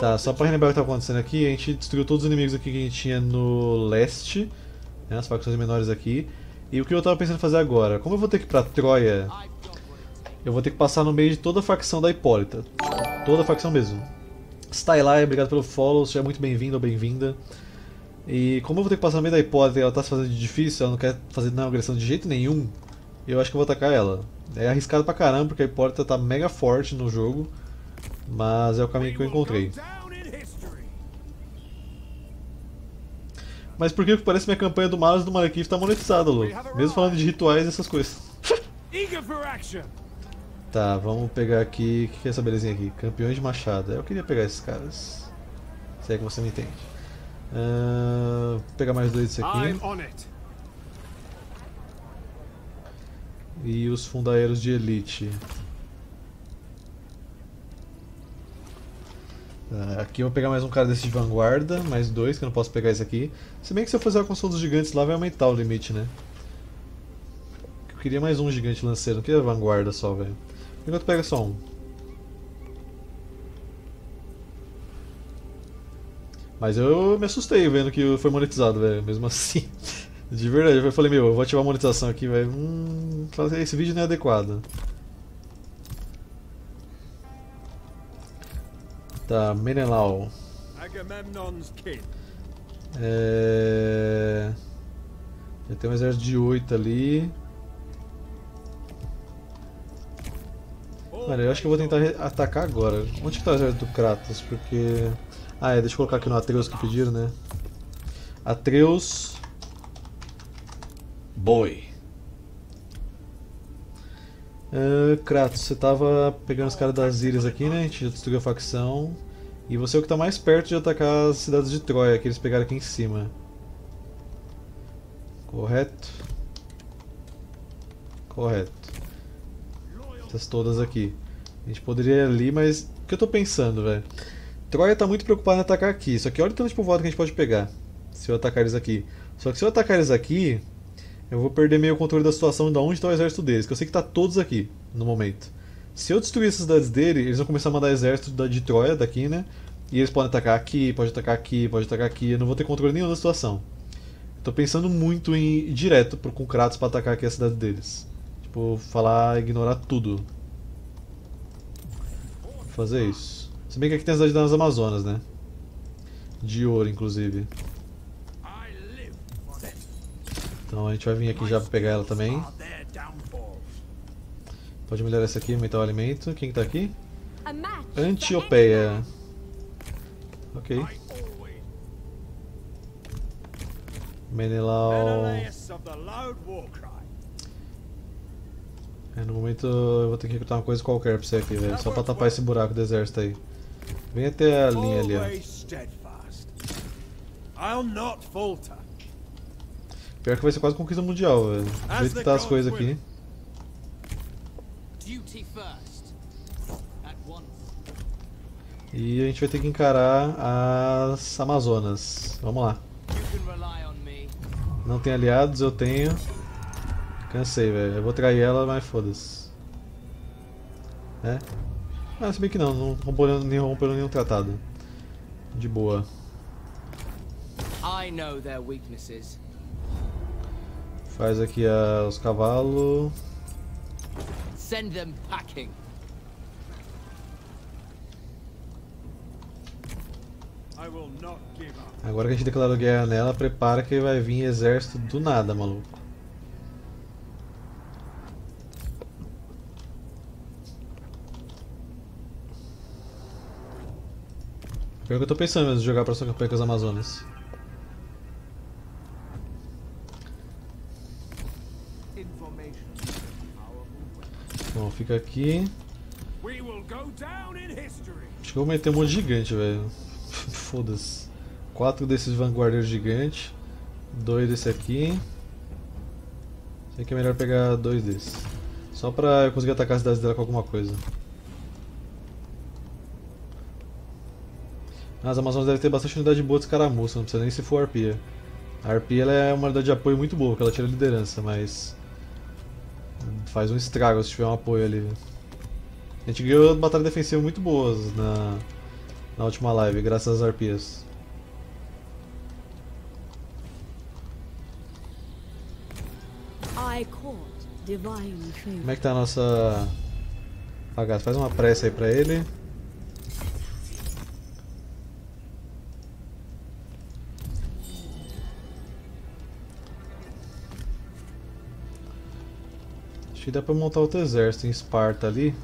Tá, só pra relembrar o que tá acontecendo aqui, a gente destruiu todos os inimigos aqui que a gente tinha no leste, né, as facções menores aqui. E o que eu tava pensando em fazer agora? Como eu vou ter que ir pra Troia, eu vou ter que passar no meio de toda a facção da Hipólita. Toda a facção mesmo. Stylai, obrigado pelo follow, seja muito bem-vindo ou bem-vinda. E como eu vou ter que passar no meio da Hipólita e ela tá se fazendo de difícil, ela não quer fazer nenhuma agressão de jeito nenhum, eu acho que eu vou atacar ela. É arriscado pra caramba, porque a Hipólita tá mega forte no jogo, mas é o caminho que eu encontrei. Mas por que parece que minha campanha do Malas do Malekith tá monetizada, Lu? Mesmo falando de rituais e essas coisas. tá, vamos pegar aqui. O que é essa belezinha aqui? Campeões de Machado. Eu queria pegar esses caras. Se é que você me entende. Uh, vou pegar mais dois desse aqui. E os fundaeiros de elite. Uh, aqui eu vou pegar mais um cara desse de vanguarda, mais dois, que eu não posso pegar esse aqui. Se bem que se eu fazer a construção dos gigantes lá vai aumentar o limite, né? Eu queria mais um gigante lanceiro, não queria vanguarda só, velho. Enquanto pega só um. Mas eu me assustei vendo que foi monetizado, velho, mesmo assim. De verdade, eu falei, meu, eu vou ativar a monetização aqui, velho. Hum, esse vídeo não é adequado. Tá, Menelau. É... Já tem um exército de 8 ali. Mano, eu acho que eu vou tentar atacar agora. Onde que tá o exército do Kratos? Porque... Ah, é, deixa eu colocar aqui no Atreus que pediram, né? Atreus... Boy. Uh, Kratos, você tava pegando os caras das ilhas aqui, né? A gente já destruiu a facção. E você é o que está mais perto de atacar as cidades de Troia, que eles pegaram aqui em cima. Correto? Correto. Essas todas aqui. A gente poderia ir ali, mas... O que eu estou pensando, velho? Troia está muito preocupada em atacar aqui. Só que olha o tanto de povoado que a gente pode pegar. Se eu atacar eles aqui. Só que se eu atacar eles aqui, eu vou perder meio o controle da situação de onde está o exército deles, que eu sei que está todos aqui no momento. Se eu destruir essas cidades dele, eles vão começar a mandar exército de Troia daqui, né? E eles podem atacar aqui, pode atacar aqui, pode atacar aqui, eu não vou ter controle nenhum da situação. Estou pensando muito em ir direto pro, com Kratos para atacar aqui a cidade deles. Tipo, falar, ignorar tudo. Vou fazer isso. Se bem que aqui tem a cidade das Amazonas, né? De ouro, inclusive. Então a gente vai vir aqui já pra pegar ela também. Pode melhorar essa aqui, aumentar o alimento. Quem que tá aqui? Antiopeia. Ok. Menelau. É, no momento eu vou ter que recrutar uma coisa qualquer pra você aqui, velho. Só pra tapar esse buraco do exército aí. Vem até a linha ali, ó. Pior que vai ser quase conquista mundial, velho. Do jeito que tá as coisas aqui. E a gente vai ter que encarar as Amazonas. Vamos lá. Não tem aliados, eu tenho. Cansei, velho. Eu vou trair ela, mas foda-se. É? Ah, se bem que não, não rompeu nem rompeu nenhum tratado. De boa. Faz aqui a, os cavalos. Send them packing. Agora que a gente declarou guerra nela, prepara que vai vir exército do nada, maluco. Pior que eu tô pensando mesmo em jogar a próxima campanha com as Amazonas. Aqui. Acho que eu vou meter um monte de gigante, velho. Foda-se. Quatro desses vanguardeiros gigantes. Dois desse aqui. Sei que é melhor pegar dois desses. Só pra eu conseguir atacar as cidades dela com alguma coisa. As Amazonas devem ter bastante unidade boa de escaramuça, não precisa nem se for arpia. A arpia é uma unidade de apoio muito boa, porque ela tira liderança, mas... Faz um estrago se tiver um apoio ali. A gente ganhou batalhas defensivas muito boas na, na última live, graças às arpias. Como é que tá a nossa. Faz uma pressa aí pra ele. Que dá pra montar outro exército em Esparta ali.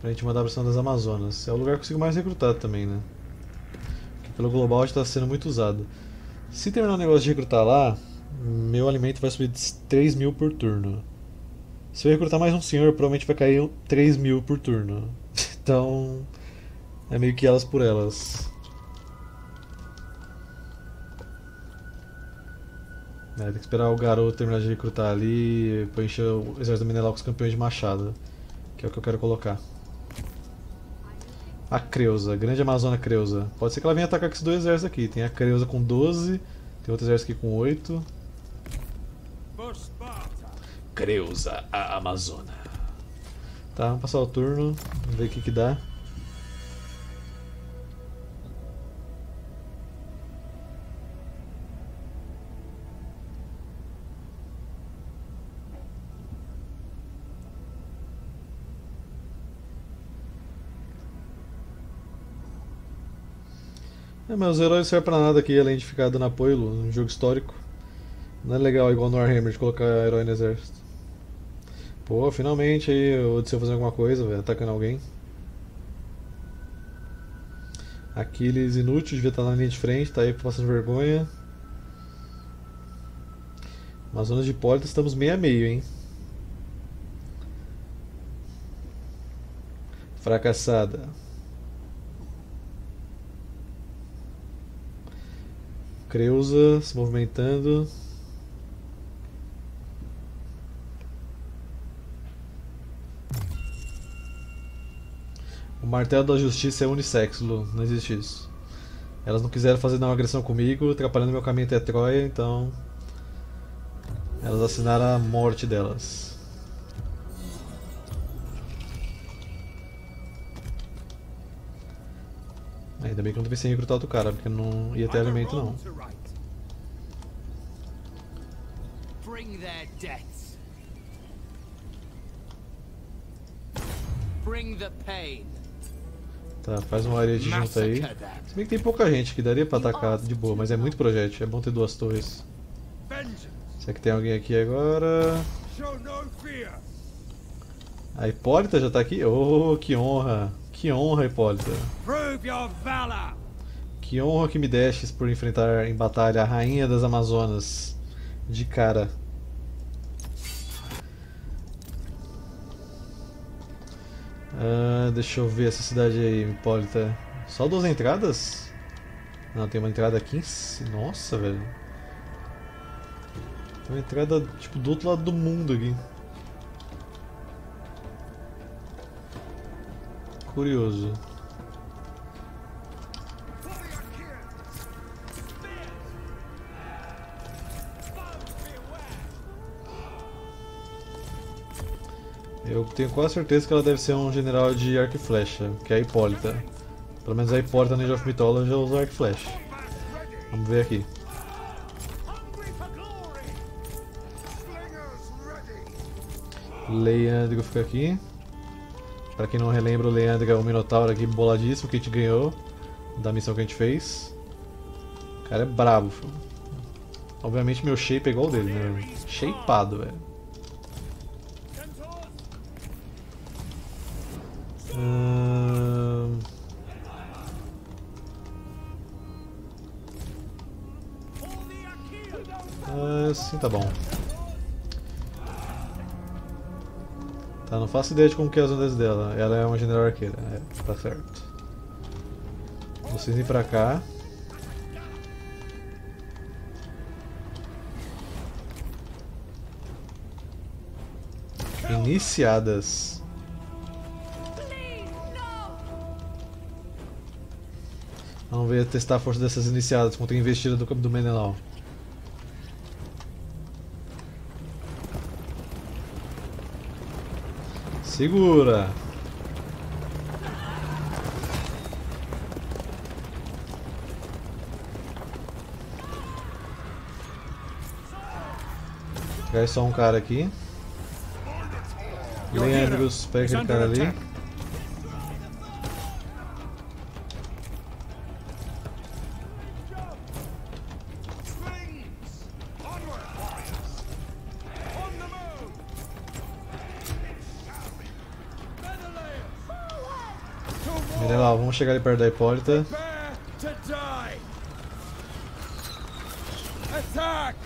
Pra gente mandar pra cima das Amazonas. É o lugar que eu consigo mais recrutar também, né? Porque pelo global está sendo muito usado. Se terminar o negócio de recrutar lá, meu alimento vai subir de 3 mil por turno. Se eu recrutar mais um senhor, provavelmente vai cair 3 mil por turno. Então. É meio que elas por elas. É, tem que esperar o garoto terminar de recrutar ali pra encher o exército Menelau com os campeões de machado. Que é o que eu quero colocar. A Creusa, grande Amazona Creusa. Pode ser que ela venha atacar com esses dois exércitos aqui. Tem a Creusa com 12, tem outro exército aqui com 8. Creusa, a Amazona. Tá, vamos passar o turno, ver o que, que dá. É, mas os heróis servem pra nada aqui, além de ficar dando apoio no jogo histórico. Não é legal igual no Warhammer de colocar herói no exército. Pô, finalmente aí o Odisseu fazendo alguma coisa, velho, atacando alguém. Aquiles inútil, devia estar na linha de frente, tá aí passando vergonha. Amazonas de Hipólito, estamos meio a meio, hein? Fracassada. Creusa se movimentando. O martelo da justiça é unissex, Lu. Não existe isso. Elas não quiseram fazer nenhuma agressão comigo, atrapalhando meu caminho até Troia, então. Elas assinaram a morte delas. Ainda bem que eu não pensei em recrutar outro cara, porque não ia ter alimento não. Bring their deaths. Bring the pain. Tá, faz uma área de junta aí. Se bem que tem pouca gente que daria pra atacar de boa, mas é muito projétil, é bom ter duas torres. Será que tem alguém aqui agora? A Hipólita já tá aqui? Oh, que honra! Que honra, Hipólita! Prove your valor. Que honra que me destes por enfrentar em batalha a rainha das Amazonas. De cara. Ah, deixa eu ver essa cidade aí, Hipólita. Só duas entradas? Não, tem uma entrada aqui em cima. Nossa, velho. Tem uma entrada, tipo, do outro lado do mundo aqui. Curioso. Eu tenho quase certeza que ela deve ser um general de arco e flecha, que é a Hipólita. Pelo menos a Hipólita no Age of Mythology já usa arco e flecha. Vamos ver aqui. Hungry for glory. Slingers ready. Leandro fica aqui. Pra quem não relembra, o Leandro é o Minotauro aqui boladíssimo que a gente ganhou da missão que a gente fez. O cara é brabo. Obviamente meu shape é igual ao dele, né? Shapeado, velho. Ahn, Ah, sim, tá bom. Tá, não faço ideia de como que é as unidades dela. Ela é uma general arqueira, é, tá certo. Vocês vêm pra cá. Iniciadas. Vamos ver testar a força dessas iniciadas contra a investida do, do Menelau. Segura. Cai só um cara aqui. Leandros, pega aquele cara ali. Chegar ali perto da Hipólita. Attack!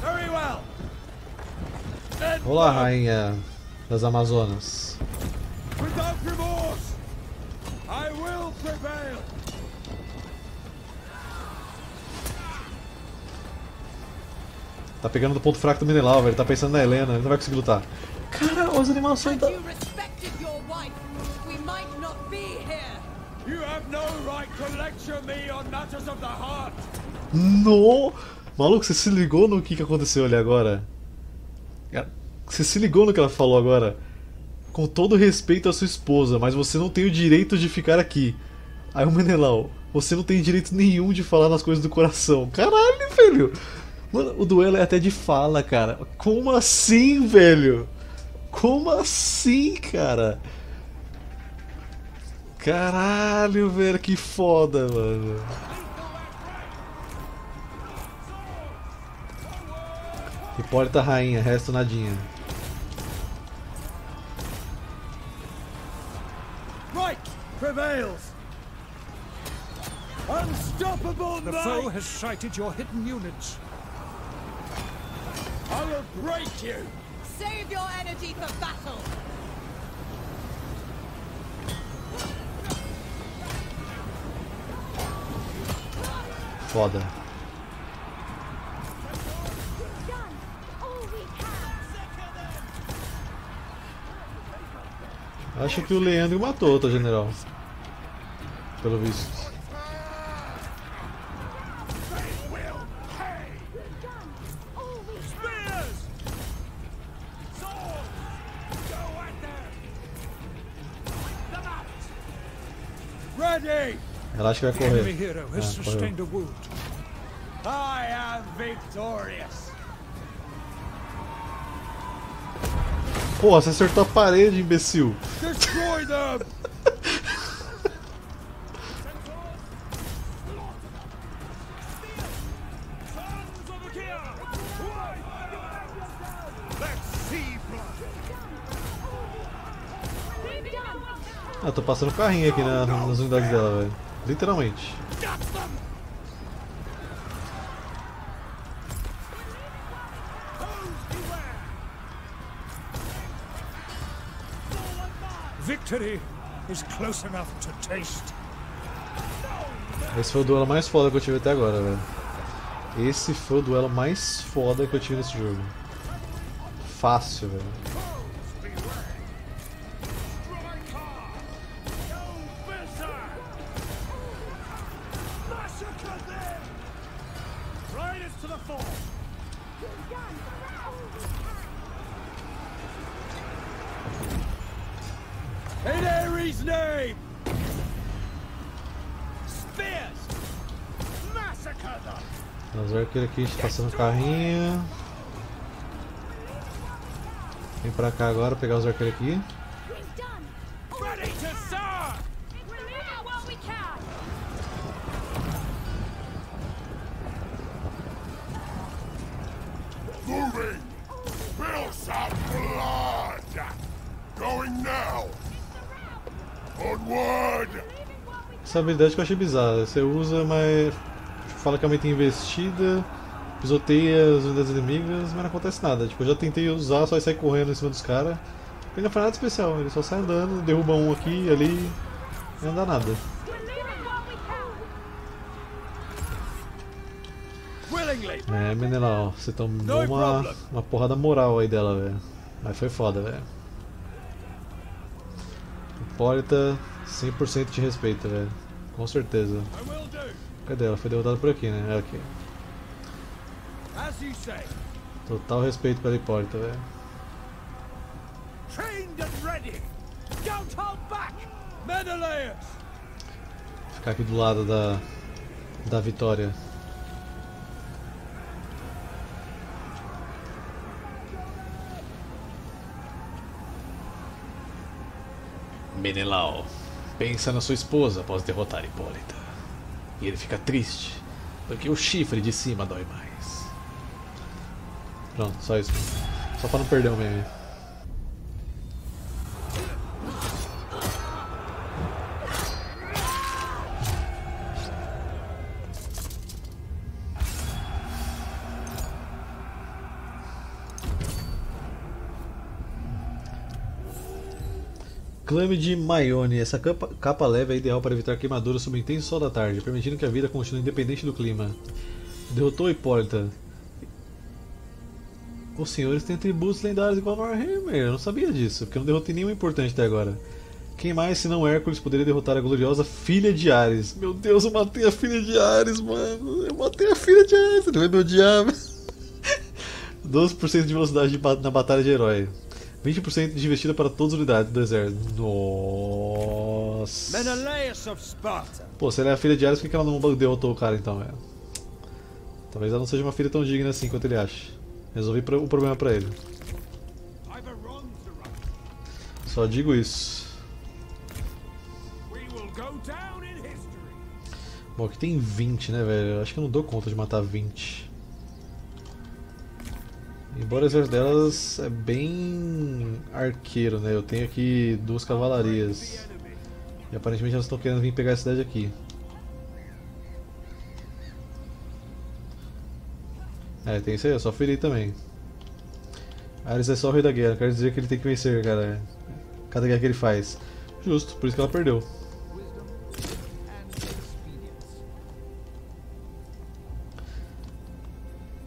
Very well! Olá, rainha das Amazonas. Without remorse! I will prevail! Tá pegando do ponto fraco do Menelau, velho. Ele tá pensando na Helena, ele não vai conseguir lutar. Cara, os animações da. Wife, we might not be here. You have no right to lecture me on matters of the heart! No! Maluco, você se ligou no que, que aconteceu ali agora? Você se ligou no que ela falou agora? Com todo respeito à sua esposa, mas você não tem o direito de ficar aqui. Aí o Menelau, você não tem direito nenhum de falar nas coisas do coração. Caralho, velho! Mano, o duelo é até de fala, cara. Como assim, velho? Como assim, cara? Caralho, velho, que foda, mano. Hipólita rainha, resto nadinha. Right prevails! Unstoppable The foe has sighted your hidden units. I will break you! Save your energy for battle. Foda. Acho que o Leandro matou outro general. Pelo visto. Ready! Ela acha que vai correr. Ah, correu. I am victorious! Pô, você acertou a parede, imbecil. Destroy them! Ah, tô passando carrinho aqui na- nas unidades dela, velho. Literalmente. Victory is close enough to taste. Esse foi o duelo mais foda que eu tive até agora, velho. Esse foi o duelo mais foda que eu tive nesse jogo. Fácil, velho. Aqui passando carrinho. Vem pra cá agora pegar os arqueiros aqui. Essa habilidade que eu achei bizarra. Você usa, mas fala que aumenta a investida, pisoteia as unidades inimigas, mas não acontece nada. Tipo, eu já tentei usar, só sai correndo em cima dos caras. Ele não faz nada especial, ele só sai andando, derruba um aqui ali e não dá nada. É, Menelau, você tomou uma, uma porrada moral aí dela, velho. Mas foi foda, velho. Hipólita, 100% de respeito, velho. Com certeza. Cadê ela? Foi derrotada por aqui, né? É aqui. Say! Total respeito pela Hipólita, velho. Ficar aqui do lado da da vitória. Menelau pensa na sua esposa após derrotar Hipólita. E ele fica triste, porque o chifre de cima dói mais. Pronto, só isso. Só pra não perder o meme. Clame de Maione. Essa capa, capa leve é ideal para evitar queimaduras sob o intenso sol da tarde, permitindo que a vida continue independente do clima. Derrotou Hipólita. Os senhores têm tributos lendários igual Warhammer. Eu não sabia disso, porque eu não derrotei nenhum importante até agora. Quem mais, se não Hércules, poderia derrotar a gloriosa filha de Ares? Meu Deus, eu matei a filha de Ares, mano. Eu matei a filha de Ares. Ele vai me odiar. 12% de velocidade na batalha de herói. 20% de investida para todas as unidades do exército. Nossa. Menelaus of Sparta. Pô, se ela é a filha de Ares, por que que ela não derrotou o cara então, velho? Talvez ela não seja uma filha tão digna assim quanto ele acha. Resolvi o problema pra ele. Só digo isso. Bom, aqui tem 20, né, velho? Acho que eu não dou conta de matar 20. Embora exército delas é bem arqueiro, né? Eu tenho aqui duas cavalarias. E aparentemente elas estão querendo vir pegar a cidade aqui. É, tem isso aí, eu só feri também. Ares é só o rei da guerra, quero dizer que ele tem que vencer, cara. Cada guerra que ele faz. Justo, por isso que ela perdeu.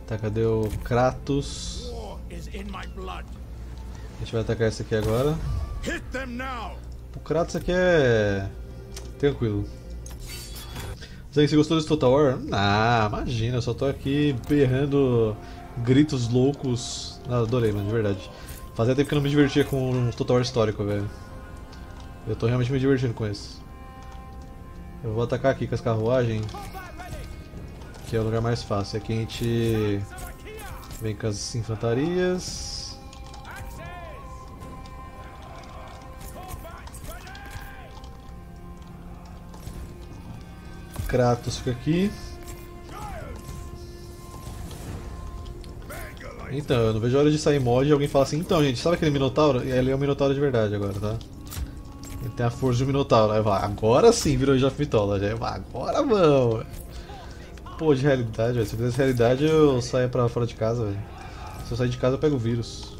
Tá, cadê o Kratos? A gente vai atacar esse aqui agora. O Kratos aqui é. tranquilo. Zé, você gostou desse Total War? Ah, imagina, eu só tô aqui berrando gritos loucos. Ah, adorei, mano, de verdade. Fazia tempo que eu não me divertia com um Total War histórico, velho. Eu tô realmente me divertindo com esse. Eu vou atacar aqui com as carruagens, que é o lugar mais fácil. Aqui a gente vem com as infantarias. Kratos fica aqui. Então, eu não vejo a hora de sair mod e alguém fala assim, então gente, sabe aquele Minotauro? Ele é um Minotauro de verdade agora, tá? Ele tem a força de um Minotauro. Aí vai, agora sim virou of Mythology. Aí agora vamos! Pô, de realidade. Se eu fizesse realidade eu saia pra fora de casa, velho. Se eu sair de casa eu pego o vírus.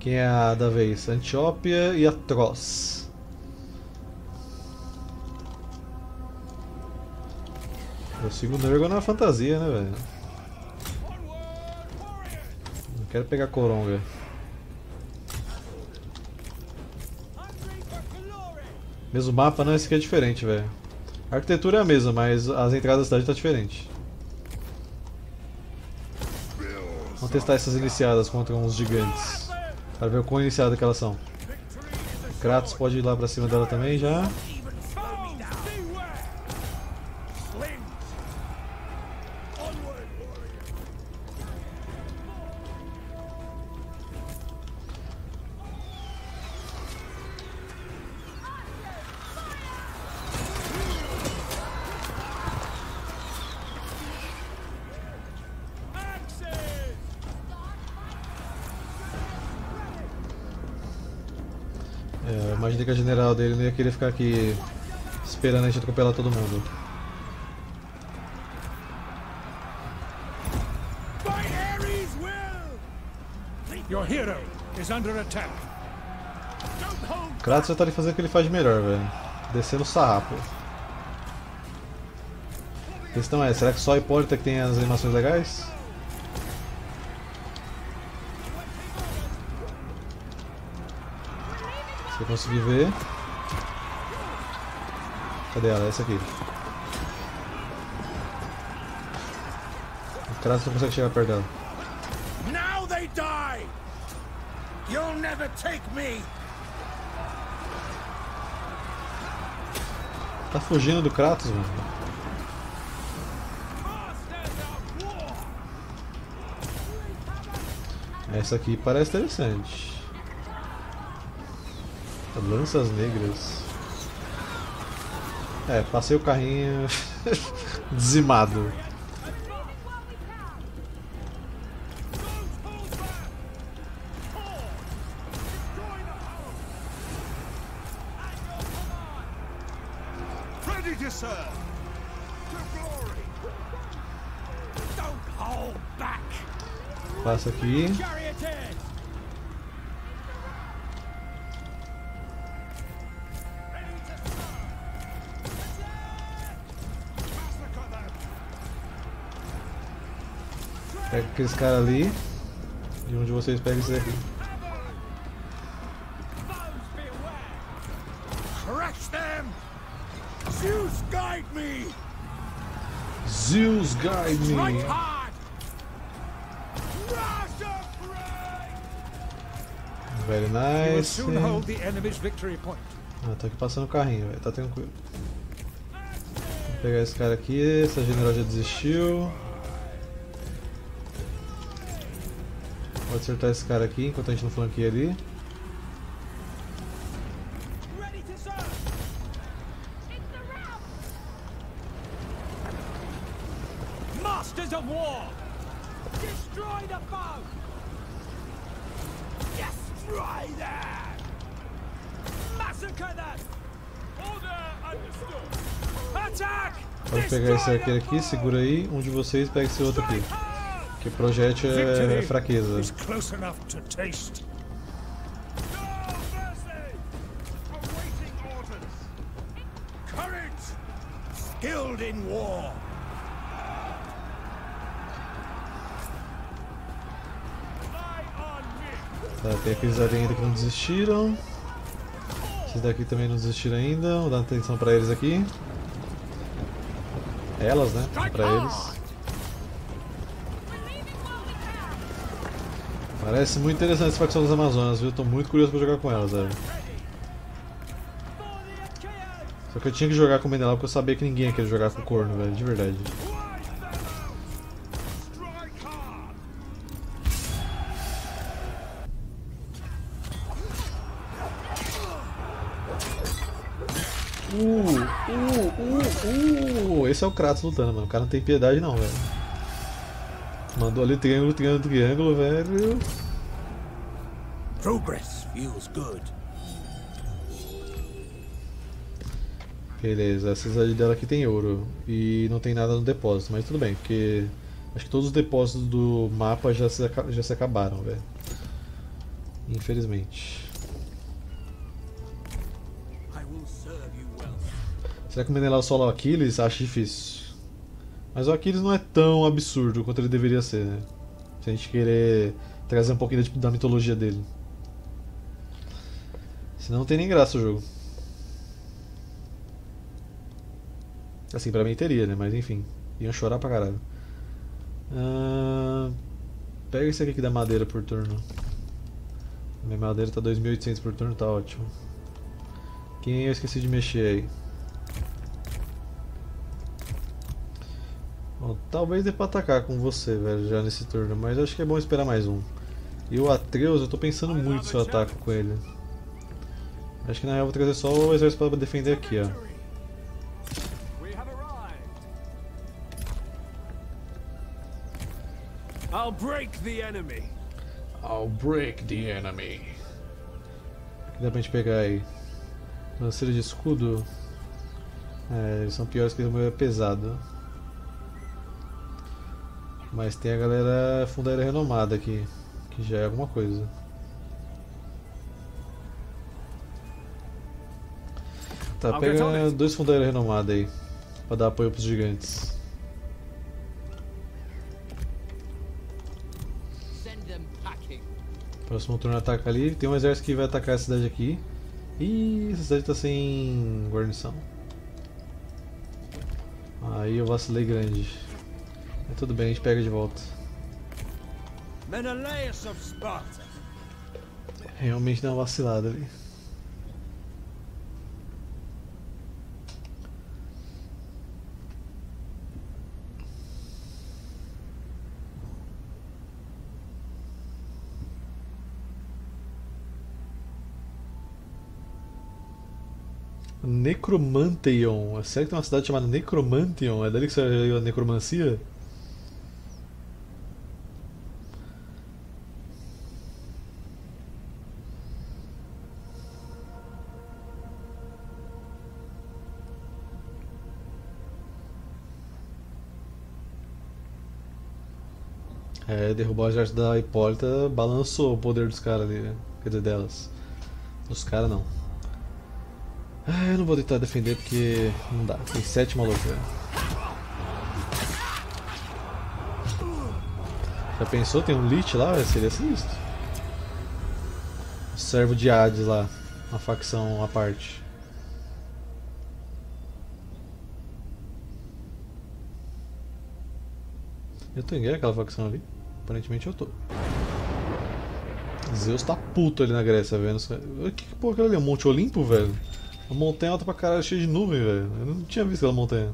Quem é a da vez? Antiópia e a Troz. Eu sigo o Nurgle na fantasia, né, velho? Não quero pegar Coronga. Mesmo mapa, não, esse aqui é diferente, velho. A arquitetura é a mesma, mas as entradas da cidade tá diferente. Vamos testar essas iniciadas contra uns gigantes. Para ver o quão iniciada que elas são. Kratos pode ir lá pra cima dela também já. Ficar aqui esperando a gente atropelar todo mundo. Your hero is under attack. Kratos já tá ali fazendo o que ele faz de melhor, velho. Descendo o sarrapo. A questão é, será que só a Hipólita que tem as animações legais? Se eu conseguir ver. Cadê ela? Essa aqui. O Kratos não consegue chegar perto dela. Now they die! You'll never take me! Tá fugindo do Kratos, mano. Essa aqui parece interessante. Lanças negras. É, passei o carrinho dizimado. Ready to aqueles caras ali. E um de vocês pega esse aqui. Zeus guide me. Zeus guide me! Very nice. Ah, tô aqui passando o carrinho, velho. Tá tranquilo. Vou pegar esse cara aqui. Essa general já desistiu. Vou acertar esse cara aqui enquanto a gente não flanqueia ali. Masters of war! Destroy the foe! Destroy them! Massacre them! Order understood! Attack! Pode pegar esse arqueiro aqui, segura aí. Um de vocês pega esse outro aqui. Que projétil é Victory fraqueza. Skilled in war. Tá, tem aqueles ali ainda que não desistiram. Esses daqui também não desistiram ainda. Vou dar atenção pra eles aqui. Elas, né? Pra eles. We're leaving while we can! Parece muito interessante essa facção das Amazonas, viu? Tô muito curioso pra jogar com elas, velho. Só que eu tinha que jogar com o Menelao porque eu sabia que ninguém ia querer jogar com o corno, velho, de verdade. Uh, uh, uh, uh. Esse é o Kratos lutando, mano. O cara não tem piedade não, velho. Mandou ali triângulo, triângulo, triângulo, velho. Progress feels good. Beleza, essa cidade dela aqui tem ouro. E não tem nada no depósito, mas tudo bem, porque acho que todos os depósitos do mapa já se, já se acabaram, velho. Infelizmente. Será que o Menelao solo o Aquiles? Acho difícil. Mas o Aquiles não é tão absurdo quanto ele deveria ser, né? Se a gente querer trazer um pouquinho da, da mitologia dele. Senão não tem nem graça o jogo. Assim, pra mim teria, né? Mas enfim. Iam chorar pra caralho. Ah, Pega esse aqui que dá madeira por turno. Minha madeira tá 2.800 por turno, tá ótimo. Quem eu esqueci de mexer aí? Bom, talvez dê pra atacar com você, velho, já nesse turno, mas acho que é bom esperar mais um. E o Atreus, eu tô pensando muito se eu ataco com ele. Acho que na real eu vou trazer só o exército pra defender aqui, ó. I'll break the enemy! I'll break the enemy. O que dá pra gente pegar aí? Lanceira de escudo? É, eles são piores que o meu é pesado. Mas tem a galera fundaira renomada aqui, que já é alguma coisa. Tá, pega dois fundeiros renomados aí, pra dar apoio pros gigantes. Send them packing. Próximo turno ataca ali. Tem um exército que vai atacar a cidade aqui. Ih, essa cidade tá sem guarnição. Aí eu vacilei grande. Mas tudo bem, a gente pega de volta. Menelaus of Sparta! Realmente deu uma vacilada ali. Necromanteon. Será que tem uma cidade chamada Necromanteon? É dali que saiu a necromancia? É, derrubou a jardim da Hipólita, balançou o poder dos caras ali, né? quer dizer, delas. Dos caras não. Ah, eu não vou tentar defender porque não dá, tem sete malucos. velho. Já pensou? Tem um Lich lá, seria sinistro. Servo de Hades lá, uma facção à parte. Eu tô em guerra aquela facção ali? Aparentemente eu tô. Zeus tá puto ali na Grécia, velho. O que, que porra aquilo ali? É um Monte Olimpo, velho? Uma montanha alta pra caralho, cheia de nuvem, velho. Eu não tinha visto aquela montanha.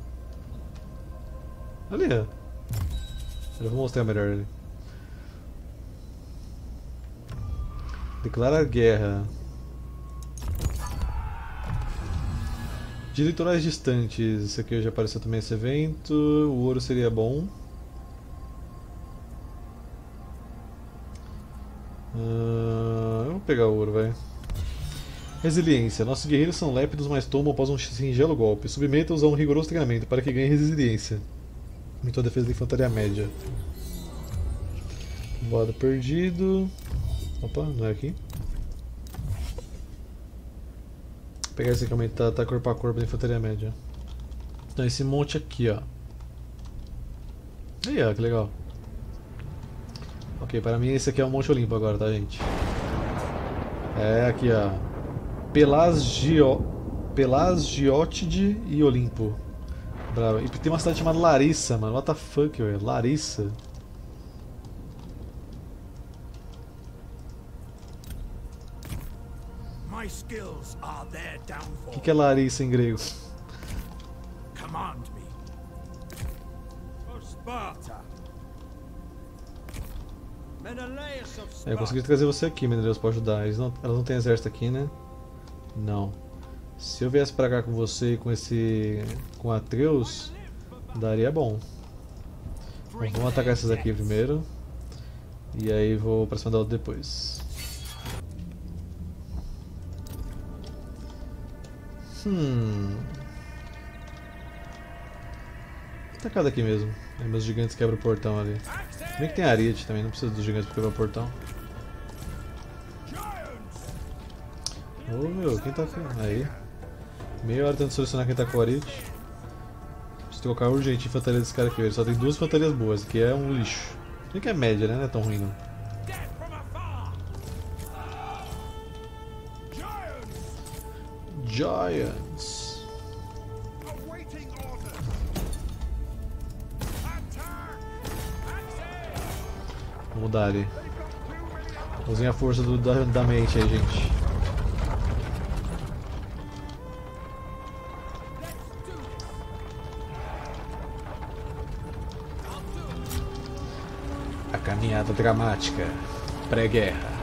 Ali é. Eu vou mostrar melhor ali. Declarar guerra. De litorais distantes, esse aqui já apareceu também esse evento. O ouro seria bom. Ah, eu vou pegar o ouro, vai. Resiliência. Nossos guerreiros são lépidos, mas tomam após um singelo golpe. Submeta-os a um rigoroso treinamento para que ganhem resiliência. Aumentou a defesa da infantaria média. Voado perdido. Opa, não é aqui. Vou pegar esse aqui aumentar tá corpo a corpo da infantaria média. Então esse monte aqui, ó. Aí, ó, que legal. Ok, para mim esse aqui é o Monte Olimpo agora, tá, gente? É aqui, ó. Pelasgio... Pelasgiotide e Olimpo. Bravo. E tem uma cidade chamada Larissa, mano. What the fuck, velho? Larissa. My skills are their O que, que é Larissa em grego? Command me. For Sparta. É, eu consegui trazer você aqui, Menelaus, pra ajudar. Eles não, elas não têm exército aqui, né? Não. Se eu viesse pra cá com você e com esse. com Atreus, daria bom. Bom, vamos atacar esses aqui primeiro. E aí vou pra cima da outra depois. Hum. Vou tacar daqui mesmo. Aí meus gigantes quebram o portão ali. Bem que tem Ariete também, não precisa dos gigantes pra quebrar o portão. Ô meu, quem tá aqui? Aí. Meia hora tentando solucionar quem tá com o Ariete. Preciso trocar urgente infantaria desse cara aqui, ele só tem duas infantarias boas, que é um lixo. Bem que é média, né? Não é tão ruim não. Giants. Vamos dar ali. Usem a força do, da, da mente aí, gente. Dramática. Pré-guerra.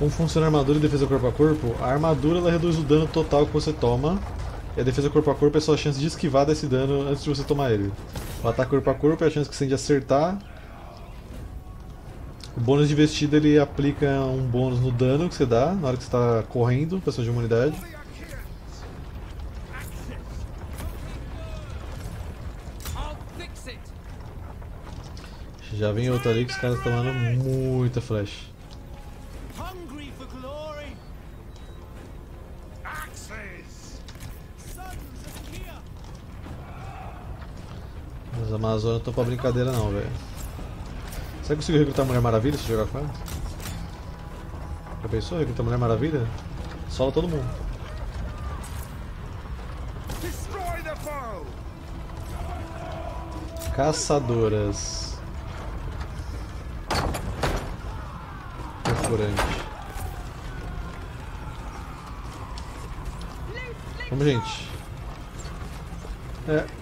Como funciona a armadura e defesa corpo a corpo? A armadura ela reduz o dano total que você toma. E a defesa corpo a corpo é só a chance de esquivar desse dano antes de você tomar ele. O ataque corpo a corpo é a chance que você tem de acertar. O bônus de vestida ele aplica um bônus no dano que você dá na hora que você está correndo pra sua de it. Já vem outra ali que os caras estão tomando muita flash. Amazonas não estão pra brincadeira não, velho. Será que eu consigo recrutar a Mulher Maravilha se jogar com ela? Já pensou recrutar a Mulher Maravilha? Sola todo mundo. Caçadoras. ancorante. Vamos, gente. É.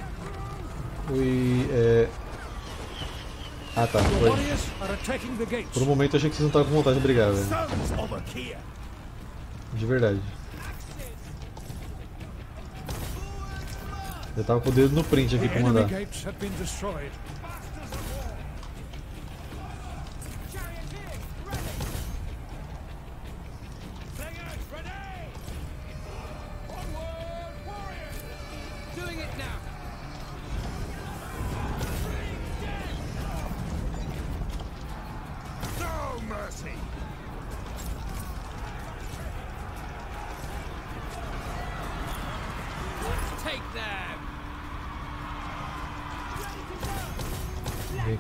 Ui, é. Ah tá, foi. Por um momento eu achei que vocês não estavam com vontade de brigar, velho. De verdade. Eu tava com o dedo no print aqui pra mandar.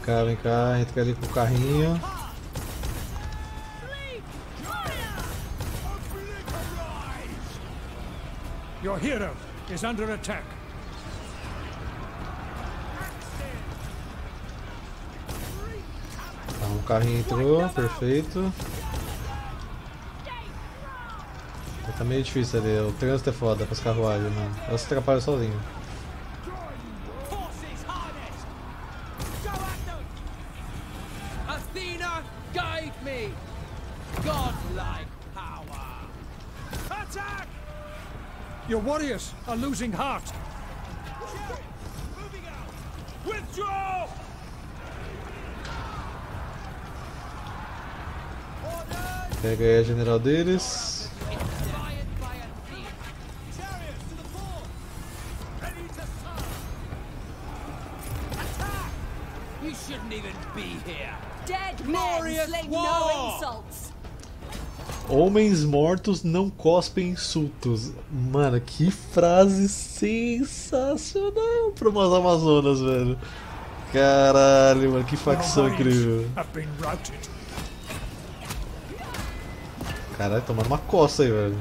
Cá, vem cá, a gente quer ali com o carrinho. Your hero is under attack. Tá, um carrinho entrou, perfeito. Tá meio difícil ali, o trânsito é foda com as carruagens, mano. Elas se atrapalham sozinho. Are losing heart. Moving out! Withdraw! Pega aí a general deles. Homens mortos não cospem insultos. Mano, que frase sensacional pra umas Amazonas, velho. Caralho, mano, que facção incrível. Caralho, tomando uma coça aí, velho.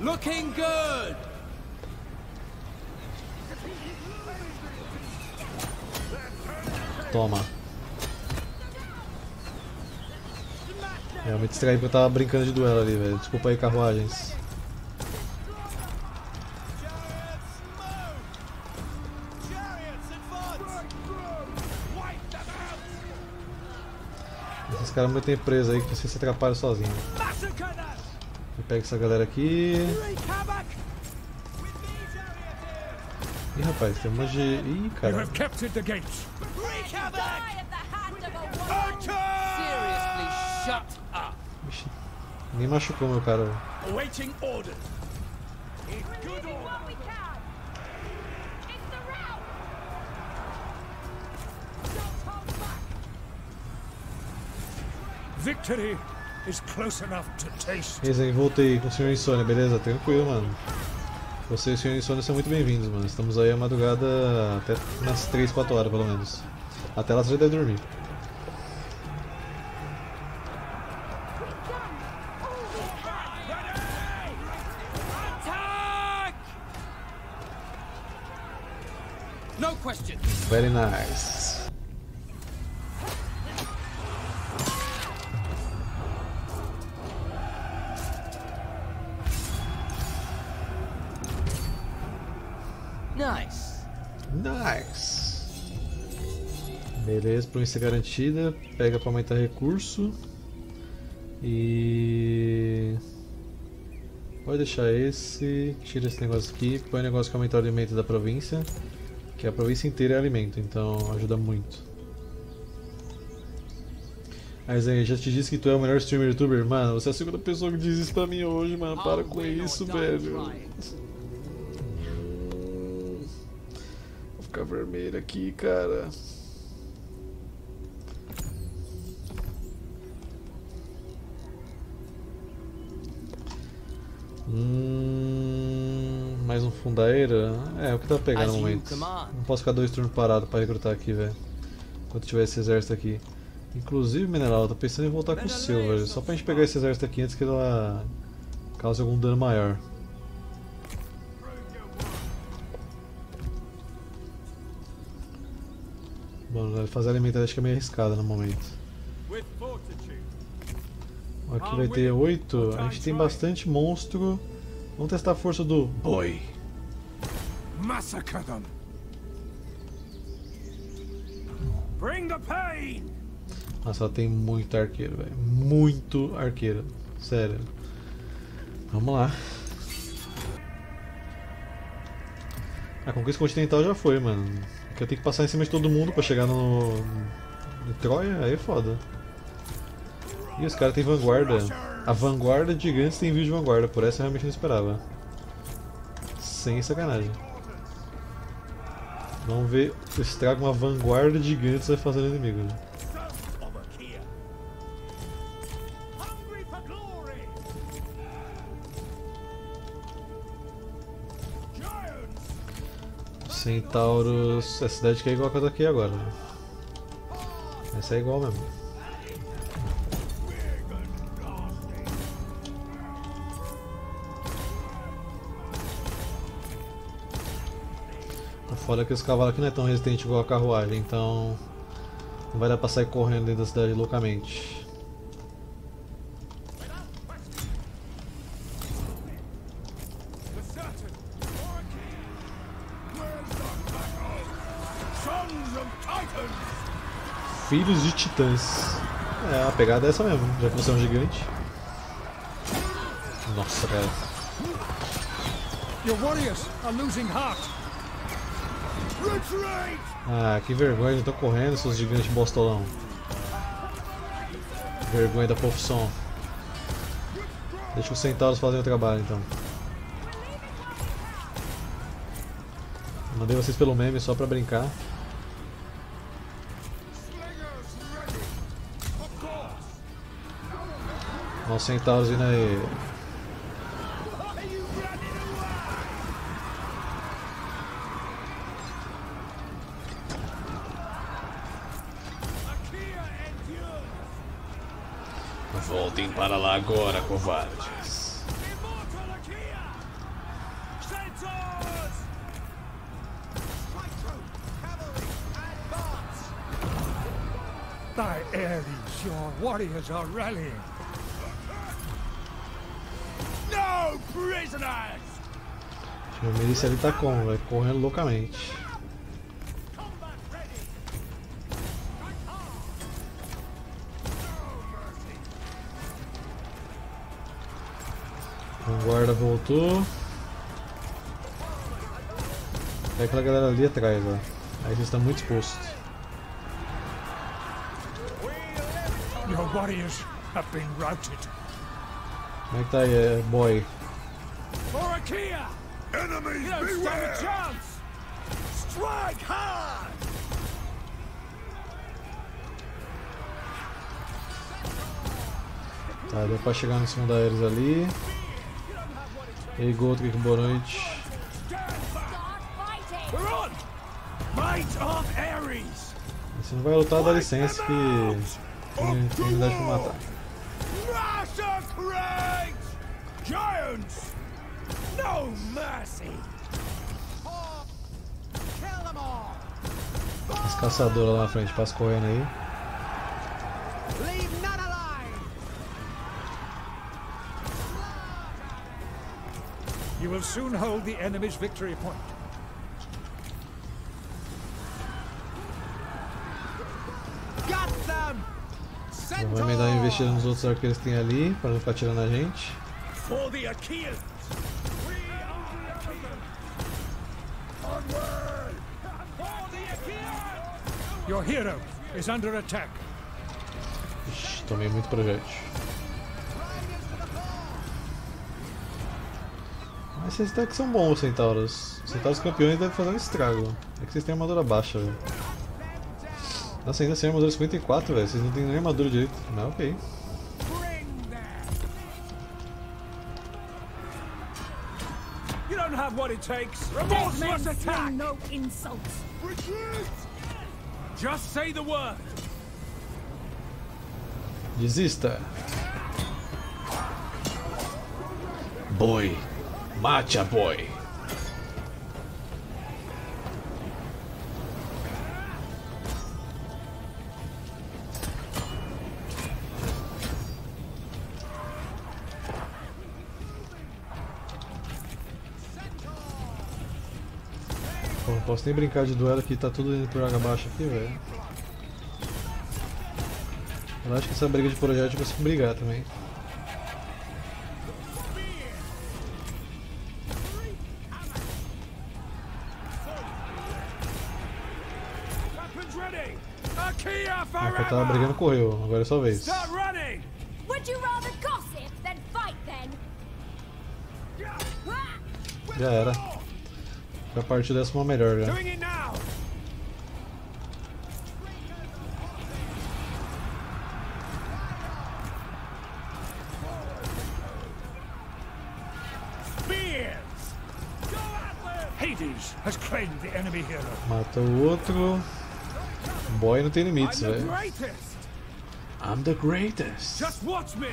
Looking good. Toma. Eu me distraí porque eu tava brincando de duelo ali, velho. Desculpa aí, carruagens. Esses caras me tem preso aí que você se atrapalha sozinho. Pego essa galera aqui. Ih, rapaz, tem um monte de. Ih, cara. Route. Don't hold back! Victory is close enough to taste. Rezen, voltei com o Sr. Insônia, beleza? Tranquilo, mano. Você e o Sr. Insônia são muito bem-vindos, mano. Estamos aí a madrugada até umas 3, 4 horas, pelo menos. Até lá você já deve dormir. Very nice. Nice. Nice. Beleza, província garantida. Pega pra aumentar recurso. E. Pode deixar esse. Tira esse negócio aqui. Põe o negócio que aumenta o alimento da província. Que a província inteira é alimento, então ajuda muito. Mas aí, já te disse que tu é o melhor streamer youtuber? Mano, você é a segunda pessoa que diz isso pra mim hoje, mano. Para I'll com isso, velho. Vou ficar vermelho aqui, cara. Hum, um fundaeira? É, o que pegar As no momento. Não posso ficar dois turnos parado pra recrutar aqui, velho. Enquanto tiver esse exército aqui. Inclusive, Mineral, eu tô pensando em voltar com o seu, velho. Só pra gente pegar esse exército aqui antes que ela cause algum dano maior. Bom, fazer alimentar acho que é meio arriscado no momento. Aqui vai ter 8. A gente tem bastante monstro. Vamos testar a força do Boy. Massacre them. Bring the pain. Nossa, tem muito arqueiro, velho. Muito arqueiro. Sério. Vamos lá. A conquista continental já foi, mano. Porque eu tenho que passar em cima de todo mundo pra chegar no. no Troia, aí é foda. E os caras têm vanguarda. A vanguarda de gigantes tem vídeo de vanguarda, por essa eu realmente não esperava. Sem sacanagem. Vamos ver o estrago uma vanguarda de gigantes vai fazer no inimigo. né? A. Centauros. Essa cidade que é igual a que aqui agora. Né? Essa é igual mesmo. É que os cavalos aqui não é tão resistente igual a carruagem, então não vai dar pra sair correndo dentro da cidade loucamente. Filhos de titãs. É, a pegada é essa mesmo, já que você é um gigante. Nossa, cara. Your warriors are losing heart. Ah, que vergonha, tô correndo, seus gigantes bostolão. Vergonha da profissão. Deixa os centauros fazerem o trabalho então. Mandei vocês pelo meme só pra brincar. Ó, os centauros vindo aí. Warriors are rallying. No prisoners! Meu milícia ali tá como, vai correndo loucamente. Mercy! Vanguarda voltou. É aquela galera ali atrás, ó. Aí eles estão muito expostos. Warriors have been routed. Como é que tá aí, boy? For Akia! Enemies You don't stand a beware! chance! Strike hard! Tá, deu pra chegar no cima da Ares ali. E aí, Goldrick, boa noite. Se não vai lutar, dá licença que tem, tem unidade pra matar. Massacrate! Giants! No mercy! Kill them all! As caçadoras lá na frente, passa correndo aí. Leave none alive! You will soon hold the enemy's victory point. Vai me dar uma investida nos outros arqueiros que tem ali, pra não ficar tirando a gente. Your hero is under attack. Ixi, tomei muito projétil. Mas esses decks são bons, Centauros. Os Centauros campeões devem fazer um estrago. É que vocês têm armadura baixa, velho. Nossa, ainda sem armadura 54, velho. Vocês não têm nem armadura direito. Mas ok. You don't have what it takes. Remorseless attack! no insults! Retreat! Just say the word. Desista! Boi! Mate a boi! Posso nem brincar de duelo que tá tudo indo por água abaixo aqui, velho. Eu acho que essa briga de projeto vai se brigar também. Ah, quem tava brigando correu, agora é sua vez. Start running! Would you rather gossip than fight then? Já era. Já partiu dessa uma melhor já. Hero. Mata o outro. Boy não tem I'm limites, velho. I'm the greatest. Just watch me!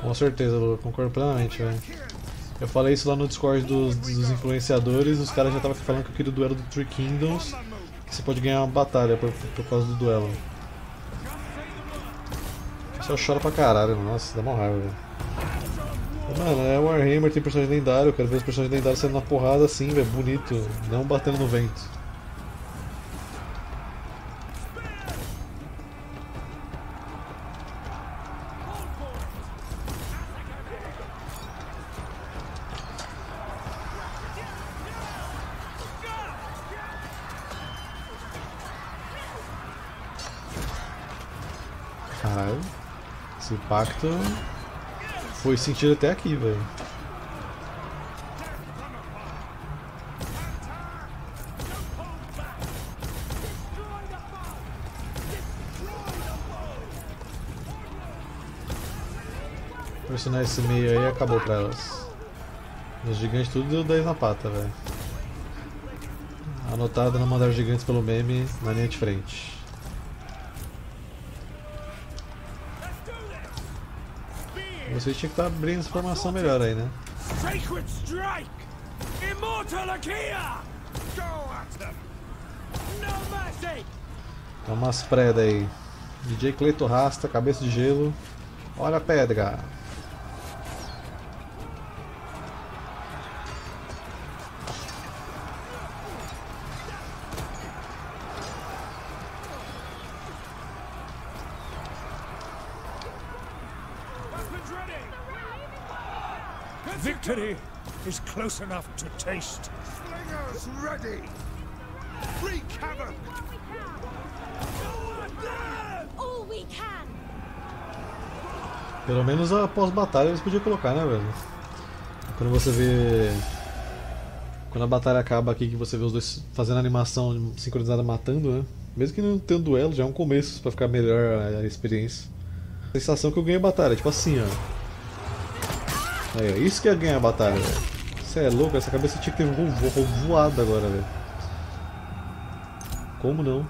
Com certeza, concordo plenamente, velho. Eu falei isso lá no Discord dos, dos influenciadores, os caras já estavam falando que eu queria o duelo do Three Kingdoms, que você pode ganhar uma batalha por, por causa do duelo. Só chora pra caralho, nossa, dá uma raiva, velho. Mano, é Warhammer, tem personagem lendário, eu quero ver os personagens lendários saindo na porrada assim, velho, bonito, não batendo no vento. Impacto foi sentido até aqui, velho. Pressionar esse meio aí acabou pra elas. Os gigantes tudo deu 10 na pata, velho. Anotado não mandar os gigantes pelo meme na linha de frente. Você tinha que estar abrindo essa formação melhor aí, né? Sacred Strike! Immortal Akia! Go at them! No mercy! Dá umas predas aí. DJ Cleito Rasta, cabeça de gelo. Olha a pedra. Close enough to taste. Slingers ready! We can. Pelo menos a pós-batalha eles podiam colocar, né, velho? Quando você vê. Quando a batalha acaba aqui, que você vê os dois fazendo animação sincronizada matando, né? Mesmo que não tenha um duelo, já é um começo pra ficar melhor a, a experiência. A sensação que eu ganhei a batalha, tipo assim, ó. Aí, ó, isso que é ganhar a batalha, velho. Você é louco, essa cabeça tinha que ter vo vo voado agora, velho. Como não?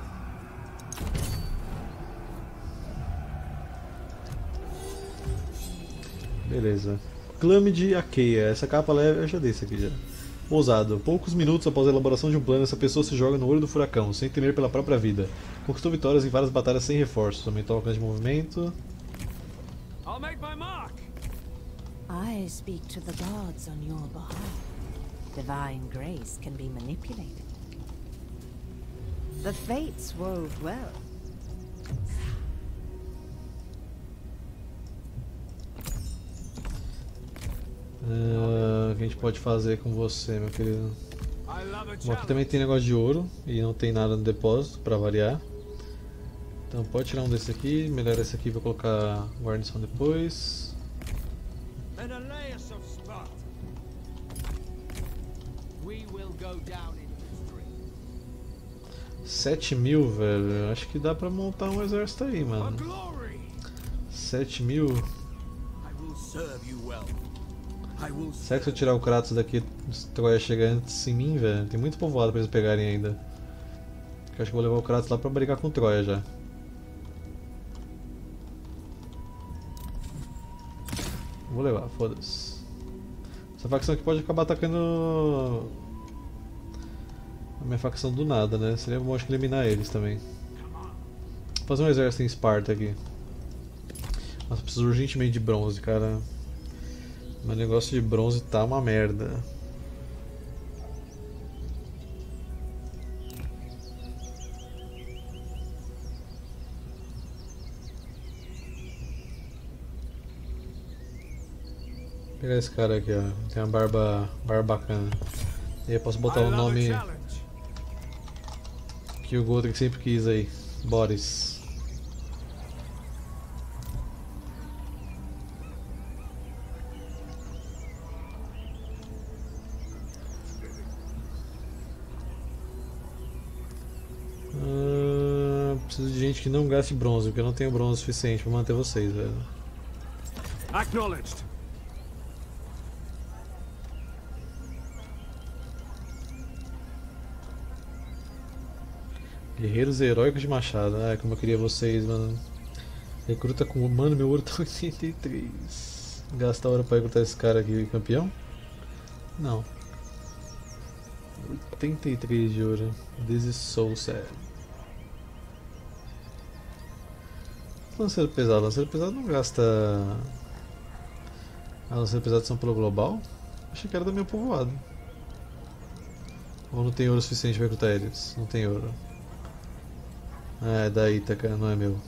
Beleza. Clame de Akeia. Essa capa leve eu já desse aqui já. Ousado. Poucos minutos após a elaboração de um plano, essa pessoa se joga no olho do furacão, sem temer pela própria vida. Conquistou vitórias em várias batalhas sem reforços. Aumentou o alcance de movimento. I'll make my mark! I speak to the gods on your behalf. Divine grace can be manipulated. The fates wove well. Ah, o que a gente pode fazer com você, meu querido? Bom, aqui também tem negócio de ouro e não tem nada no depósito pra variar. Então pode tirar um desse aqui, melhor esse aqui, vou colocar guarnição depois. Menelaus of Sparta. We will go down in history. 7 mil, velho. Acho que dá pra montar um exército aí, A mano. glory! 7 mil. Será que se eu tirar o Kratos daqui, Troia chega antes em mim, velho? Tem muito povoado pra eles pegarem ainda. Eu acho que vou levar o Kratos lá pra brigar com Troia já. Vou levar, foda-se. Essa facção aqui pode acabar atacando a minha facção do nada, né? Seria bom acho que eliminar eles também. Vou fazer um exército em Esparta aqui. Nossa, preciso urgentemente de bronze, cara. Meu negócio de bronze tá uma merda. Pegar esse cara aqui, ó. Tem uma barba, barba bacana. E aí eu posso botar o a nome que o Godric sempre quis aí. Boris. Ah, preciso de gente que não gaste bronze, porque eu não tenho bronze suficiente pra manter vocês, velho. Acknowledged. Guerreiros heróicos de machado. Ai, como eu queria vocês, mano. Recruta com. Mano, meu ouro tá 83. Gasta hora pra recrutar esse cara aqui, campeão? Não. 83 de ouro. This is so sad. Lanceiro pesado. Lanceiro pesado não gasta. Ah, lanceiro pesado são pelo global? Achei que era do meu povoado. Ou não tem ouro suficiente pra recrutar eles? Não tem ouro. Ah, é da Ítaca, não é meu.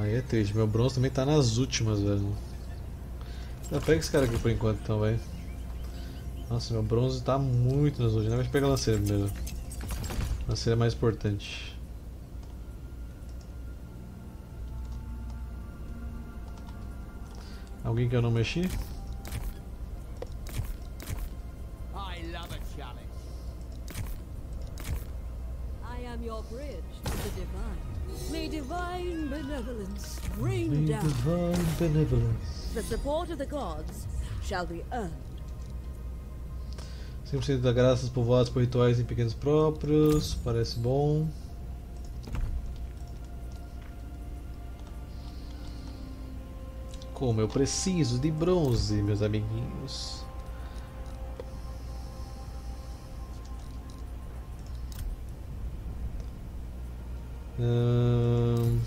Aí é triste, meu bronze também tá nas últimas, velho. Pega esse cara aqui por enquanto então, vai. Nossa, meu bronze tá muito nas últimas. Vai pegar a lanceira primeiro. Lanceira é mais importante. Alguém que eu não mexi? Your bridge to the divine. May divine benevolence rain May down. divine benevolence. The support of the gods shall be earned. 100% da graça dos povoados por rituais em pequenos próprios. Parece bom. Como eu preciso de bronze, meus amiguinhos. Ahn,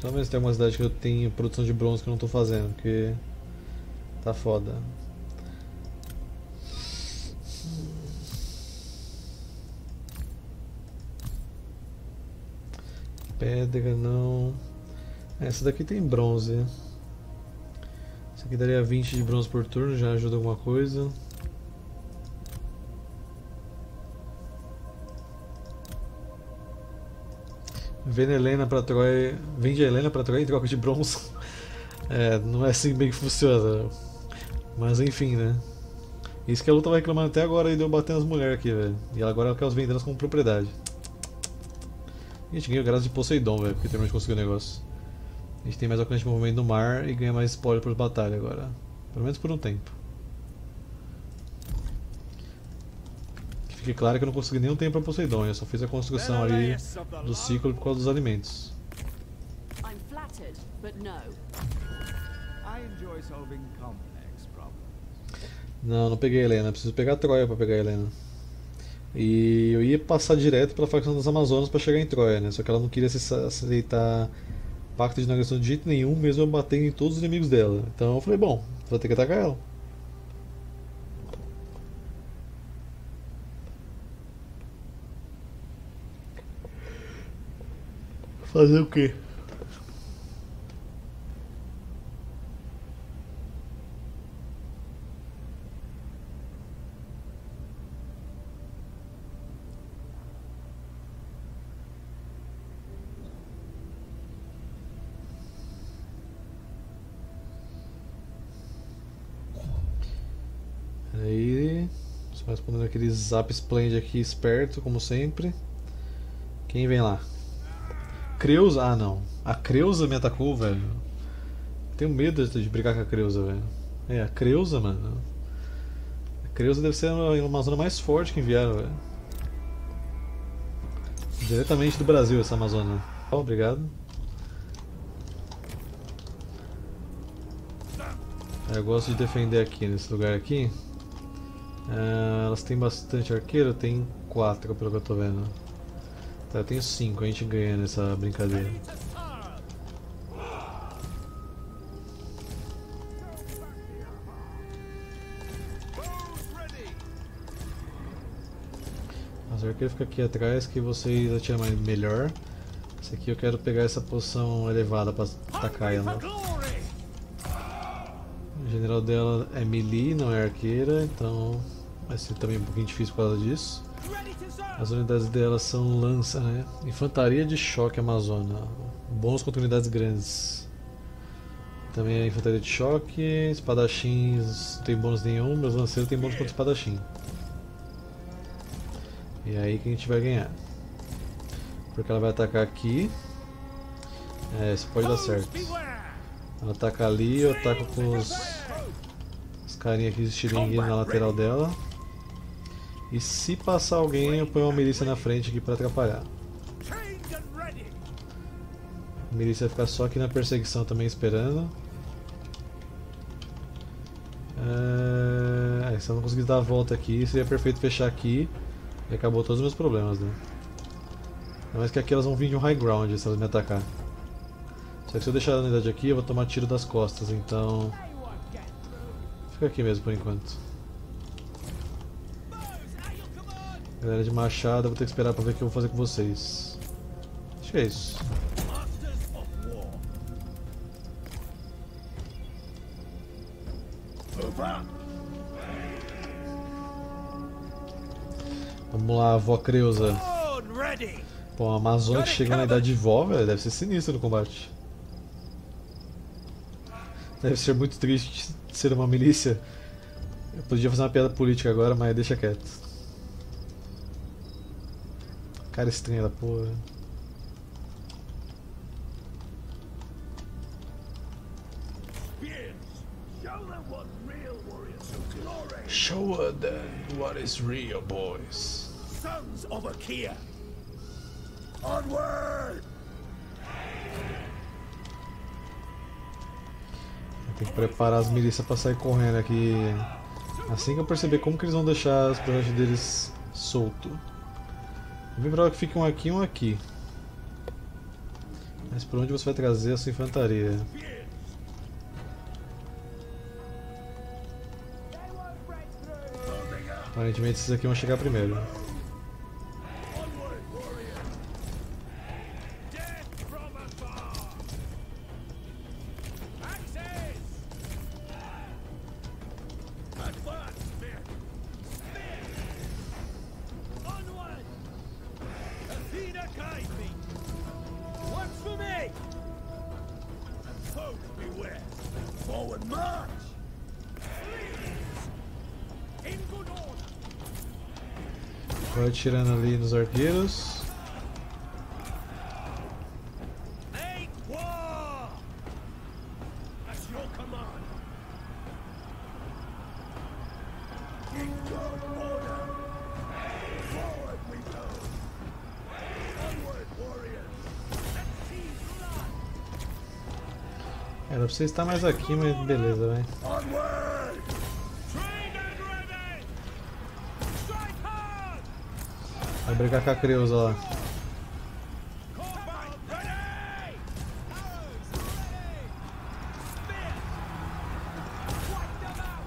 Só ver se tem alguma cidade que eu tenho produção de bronze que eu não tô fazendo, porque tá foda. Pedra não. Essa daqui tem bronze. Essa aqui daria 20 de bronze por turno, já ajuda alguma coisa. Vende Helena pra Troia. Vende Helena pra Troia em troca de bronze. É, não é assim bem que funciona. Mas enfim, né? Isso que a luta vai reclamando até agora e deu batendo as mulheres aqui, velho. E agora ela quer os vendê-las como propriedade. A gente ganhou graças de Poseidon, velho, porque terminou de conseguir o negócio. A gente tem mais alcance de movimento no mar e ganha mais spoiler por batalha agora. Pelo menos por um tempo. Fique claro que eu não consegui nenhum tempo pra Poseidon, eu só fiz a construção ali do ciclo por causa dos alimentos. I'm flattered, but no. I enjoy solving complex problems. Não, não peguei a Helena, preciso pegar a Troia pra pegar a Helena. E eu ia passar direto pela facção das Amazonas pra chegar em Troia, né? Só que ela não queria ace- aceitar pacto de não agressão de jeito nenhum, mesmo eu batendo em todos os inimigos dela. Então eu falei, bom, vou ter que atacar ela. Fazer o quê? Aí, só respondendo aquele zap splend aqui esperto, como sempre. Quem vem lá? Creuza? Ah, não. A Creuza me atacou, velho. Tenho medo de brigar com a Creuza, velho. É, a Creuza, mano. A Creuza deve ser a Amazônia mais forte que enviaram, velho. Diretamente do Brasil, essa Amazônia. Ó, obrigado. É, Eu gosto de defender aqui, nesse lugar aqui. Ah, elas têm bastante arqueiro? Tem quatro, pelo que eu tô vendo. Tá, eu tenho 5, a gente ganha nessa brincadeira. Mas o arqueiro fica aqui atrás que vocês atiram melhor. Esse aqui eu quero pegar essa posição elevada pra atacar ela. O general dela é melee, não é arqueira, então vai ser também um pouquinho difícil por causa disso. As unidades dela são lança, né? Infantaria de choque amazona. Bônus contra unidades grandes. Também é infantaria de choque, espadachins não tem bônus nenhum, meus lanceiros tem bônus contra espadachim. E aí que a gente vai ganhar. Porque ela vai atacar aqui. É, isso pode dar certo. Ela ataca ali, eu ataco com os, os carinha aqui de na lateral dela. E se passar alguém, eu ponho uma milícia na frente aqui pra atrapalhar. A milícia vai ficar só aqui na perseguição também esperando. É... Se eu não conseguisse dar a volta aqui, seria perfeito fechar aqui e acabou todos os meus problemas, né? Mas que aqui elas vão vir de um high ground se elas me atacar. Só que se eu deixar a unidade aqui, eu vou tomar tiro das costas, então fica aqui mesmo por enquanto. Galera de machado, vou ter que esperar pra ver o que eu vou fazer com vocês. Acho que é isso. Vamos lá, vó Creuza. Pô, a Amazônia que chega na idade de vó, velho, deve ser sinistro no combate. Deve ser muito triste ser uma milícia. Eu podia fazer uma piada política agora, mas deixa quieto. Cara estranha da porra. Show them what is real, boys. Sons of Achaia. Onward. Tem que preparar as milícias pra sair correndo aqui. Assim que eu perceber como que eles vão deixar os projetos deles solto. É bem provável que fique um aqui e um aqui. Mas por onde você vai trazer a sua infantaria? Aparentemente esses aqui vão chegar primeiro. Warriors. Let's see blood. Era pra você estar mais aqui, mas beleza, vai. Brigar com a Creuza lá. Combat ready. Arrows ready. Spear. Wipe them out.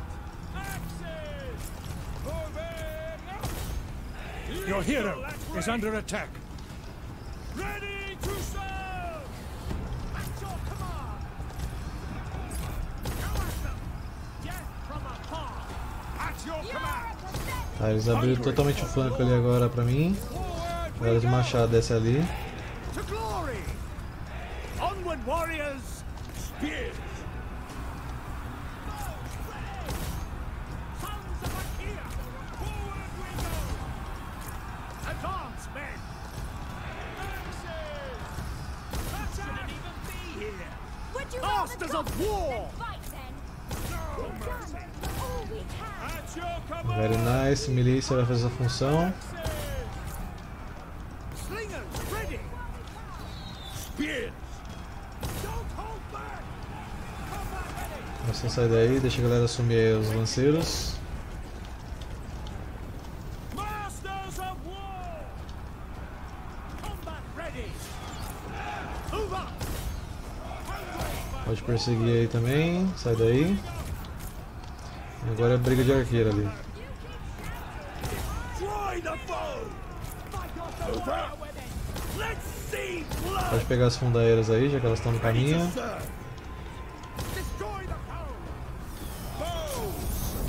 Axes. Moving. Your hero Lethal at is ready. under attack. Tá, eles abriram totalmente o flanco ali agora pra mim. Galera de machado desce ali. Onward, warriors! você vai fazer essa função. Você sai daí, deixa a galera assumir os lanceiros. Pode perseguir aí também, sai daí. Agora é briga de arqueiro ali. Pode pegar as fundaeiras aí, já que elas estão no caminho.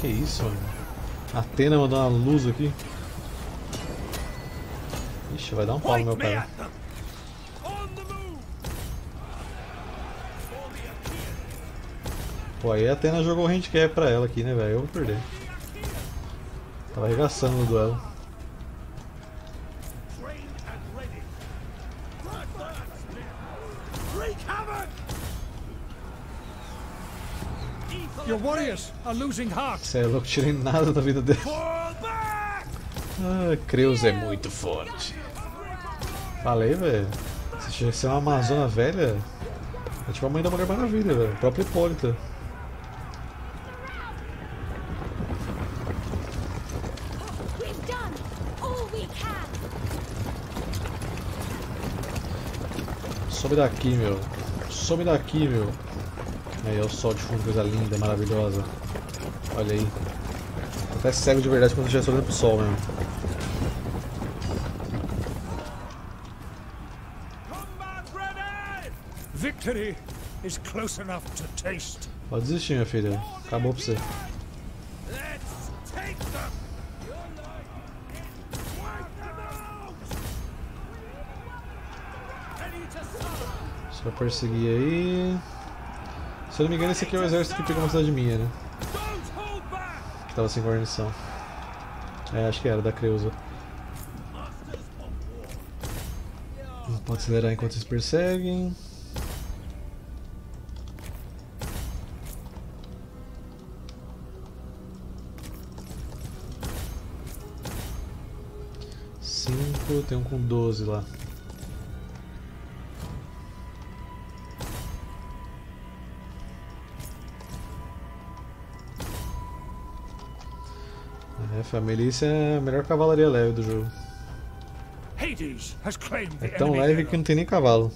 Que isso, mano? Atena mandou uma luz aqui. Ixi, vai dar um pau no meu cara. Pô, aí a Atena jogou o handicap pra ela aqui, né, velho? Eu vou perder. Tava arregaçando no duelo. Warriors are losing heart. Cê é louco, tirei nada da vida dele. Ah, Creus é muito forte. Falei, velho. A ser uma Amazona velha, é tipo a mãe da Mulher Maravilha, velho. Própria Hipólita. Some daqui, meu. Some daqui, meu. Aí, ó, o sol de fundo, coisa linda, maravilhosa. Olha aí. Até cego de verdade quando eu estiver olhando pro sol mesmo. Victory is close enough to taste. Pode desistir, minha filha. Acabou pra você. Só perseguir aí. Se eu não me engano, esse aqui é o exército que pegou uma cidade minha, né? Que tava sem guarnição. É, acho que era, da Creusa. Pode acelerar enquanto eles perseguem. Cinco, tem um com 12 lá. A Melissa é a melhor cavalaria leve do jogo. É tão leve que não tem nem cavalo.